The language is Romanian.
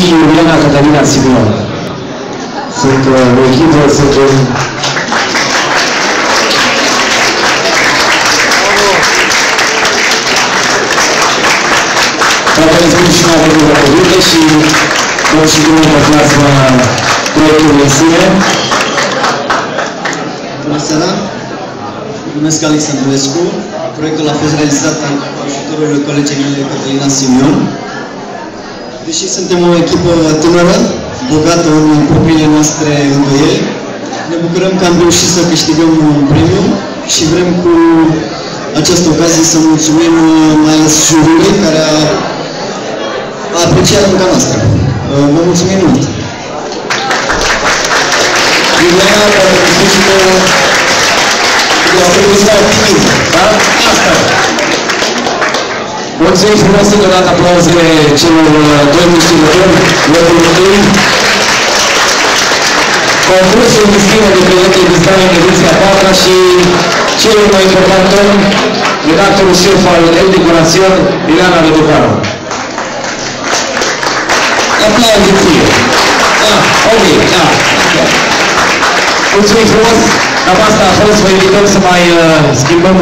și Iuliana Catalina Simion. Sunt uh, o echipă, sunt un... Poate îmi spun și mai câteva cuvinte și vom și dumneavoastră proiectul în sine. Bună seara! Mă numesc Alex Andruescu. Proiectul a fost realizat cu ajutorul colegii mele Cătălina Simion. Deși suntem o echipă tânără, bogată în propriile noastre îndoieli, ne bucurăm că am reușit să câștigăm un premiu și vrem cu această ocazie să mulțumim mai ales juriului care a, a apreciat munca noastră. Vă mulțumim mult! Iuliana, care sprijină este un activ, da? Asta e. Mulțumim frumos încă o dată aplauzele celor doi câștigători, locul întâi. Concursul Cristina de proiecte de stare în ediția 4 și cel mai important om, redactorul șef al El Decorațion, Ileana Răducanu. Aplauze ție. Da, ok, da, ok. Mulțumim frumos, cam asta a fost, vă invităm să mai uh, schimbăm